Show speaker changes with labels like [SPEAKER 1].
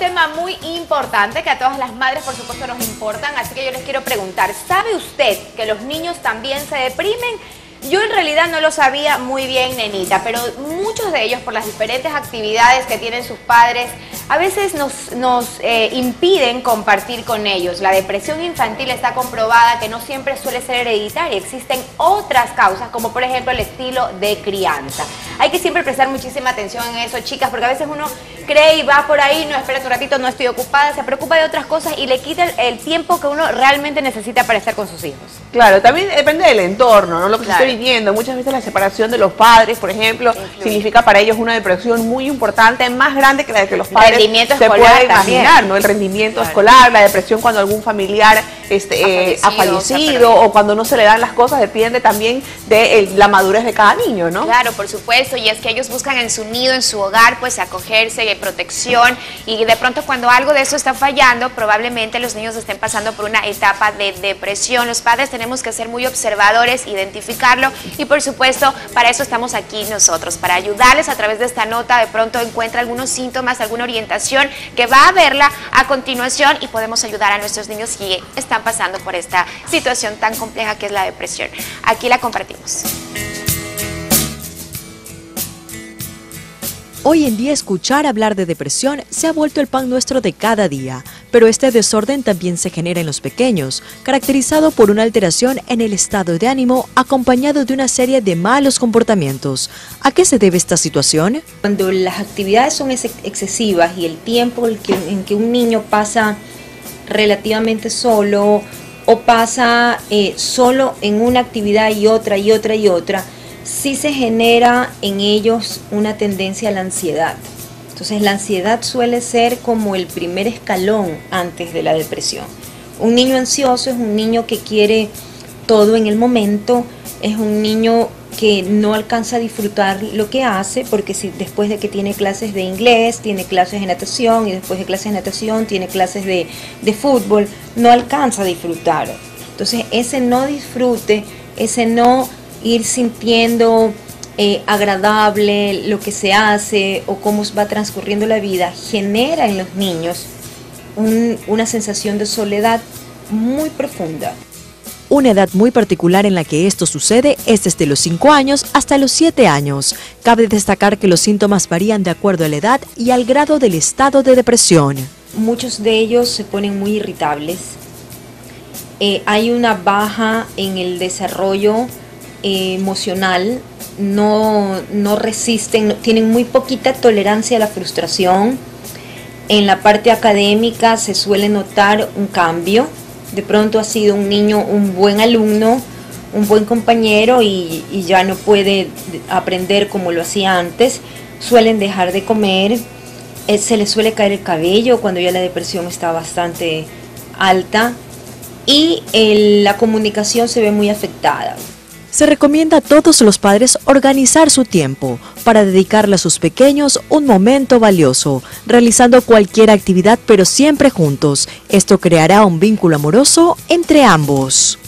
[SPEAKER 1] tema muy importante que a todas las madres por supuesto nos importan, así que yo les quiero preguntar, ¿sabe usted que los niños también se deprimen? Yo en realidad no lo sabía muy bien, nenita, pero muchos de ellos por las diferentes actividades que tienen sus padres, a veces nos, nos eh, impiden compartir con ellos. La depresión infantil está comprobada que no siempre suele ser hereditaria, existen otras causas, como por ejemplo el estilo de crianza. Hay que siempre prestar muchísima atención en eso, chicas, porque a veces uno cree y va por ahí, no espera un ratito, no estoy ocupada, se preocupa de otras cosas y le quita el, tiempo que uno realmente necesita para estar con sus hijos.
[SPEAKER 2] Claro, también depende del entorno, ¿no? Lo que estoy viviendo. Muchas veces la separación de los padres, por ejemplo, significa para ellos una depresión muy importante, más grande que la de que los padres se pueden imaginar, ¿no? El rendimiento escolar, la depresión cuando algún familiar este, ha fallecido, o cuando no se le dan las cosas, depende también de la madurez de cada niño, ¿no?
[SPEAKER 3] Claro, por supuesto, y es que ellos buscan en su nido, en su hogar, pues acogerse, protección, y de pronto cuando algo de eso está fallando, probablemente los niños estén pasando por una etapa de depresión. Los padres tenemos que ser muy observadores, identificarlo, y por supuesto, para eso estamos aquí nosotros, para ayudarles a través de esta nota, de pronto encuentra algunos síntomas, alguna orientación, que va a verla a continuación y podemos ayudar a nuestros niños que están pasando por esta situación tan compleja que es la depresión. Aquí la compartimos.
[SPEAKER 4] Hoy en día escuchar hablar de depresión se ha vuelto el pan nuestro de cada día, pero este desorden también se genera en los pequeños, caracterizado por una alteración en el estado de ánimo acompañado de una serie de malos comportamientos. ¿A qué se debe esta situación?
[SPEAKER 5] Cuando las actividades son excesivas y el tiempo en que un niño pasa relativamente solo o pasa eh, solo en una actividad y otra y otra y otra, sí se genera en ellos una tendencia a la ansiedad. Entonces la ansiedad suele ser como el primer escalón antes de la depresión. Un niño ansioso es un niño que quiere todo en el momento, es un niño que no alcanza a disfrutar lo que hace, porque si después de que tiene clases de inglés, tiene clases de natación y después de clases de natación tiene clases de, de fútbol, no alcanza a disfrutar. Entonces ese no disfrute, ese no ir sintiendo eh, agradable lo que se hace o cómo va transcurriendo la vida, genera en los niños una sensación de soledad muy profunda.
[SPEAKER 4] Una edad muy particular en la que esto sucede es desde los 5 años hasta los 7 años. Cabe destacar que los síntomas varían de acuerdo a la edad y al grado del estado de depresión.
[SPEAKER 5] Muchos de ellos se ponen muy irritables. Eh, hay una baja en el desarrollo eh, emocional, no, no resisten, tienen muy poquita tolerancia a la frustración. En la parte académica se suele notar un cambio de pronto ha sido un niño, un buen alumno, un buen compañero y, ya no puede aprender como lo hacía antes, suelen dejar de comer, eh, se les suele caer el cabello cuando ya la depresión está bastante alta y la comunicación se ve muy afectada.
[SPEAKER 4] Se recomienda a todos los padres organizar su tiempo para dedicarle a sus pequeños un momento valioso, realizando cualquier actividad pero siempre juntos. Esto creará un vínculo amoroso entre ambos.